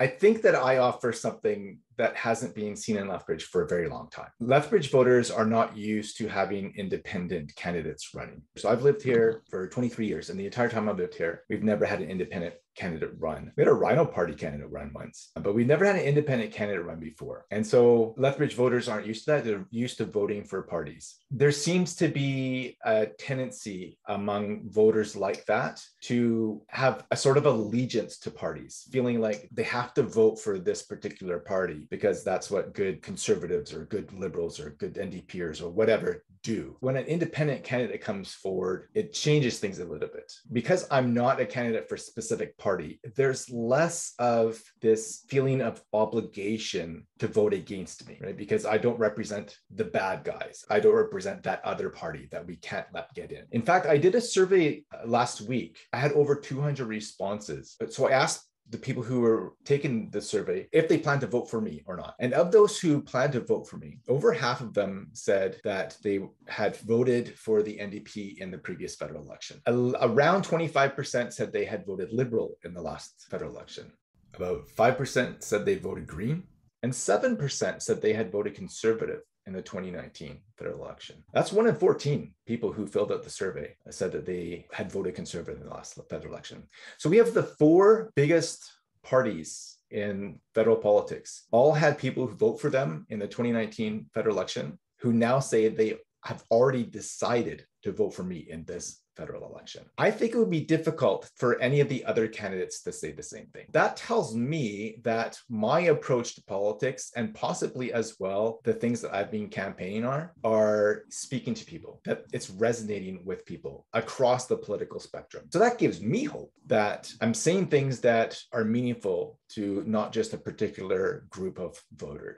I think that I offer something that hasn't been seen in Lethbridge for a very long time. Lethbridge voters are not used to having independent candidates running. So I've lived here for 23 years, and the entire time I've lived here, we've never had an independent candidate run. We had a Rhino Party candidate run once, but we've never had an independent candidate run before. And so Lethbridge voters aren't used to that. They're used to voting for parties. There seems to be a tendency among voters like that to have a sort of allegiance to parties, feeling like they have to vote for this particular party because that's what good conservatives or good liberals or good NDPers or whatever do. When an independent candidate comes forward, it changes things a little bit. Because I'm not a candidate for a specific party, there's less of this feeling of obligation to vote against me, right? Because I don't represent the bad guys. I don't represent that other party that we can't let get in. In fact, I did a survey uh, last week. I had over 200 responses. So I asked the people who were taking the survey if they plan to vote for me or not. And of those who plan to vote for me, over half of them said that they had voted for the NDP in the previous federal election. Around 25% said they had voted Liberal in the last federal election. About 5% said they voted Green, and 7% said they had voted Conservative in the 2019 federal election. That's one in 14 people who filled out the survey said that they had voted conservative in the last federal election. So we have the four biggest parties in federal politics all had people who vote for them in the 2019 federal election who now say they have already decided to vote for me in this federal I think it would be difficult for any of the other candidates to say the same thing. That tells me that my approach to politics and possibly as well the things that I've been campaigning on are speaking to people, that it's resonating with people across the political spectrum. So that gives me hope that I'm saying things that are meaningful to not just a particular group of voters.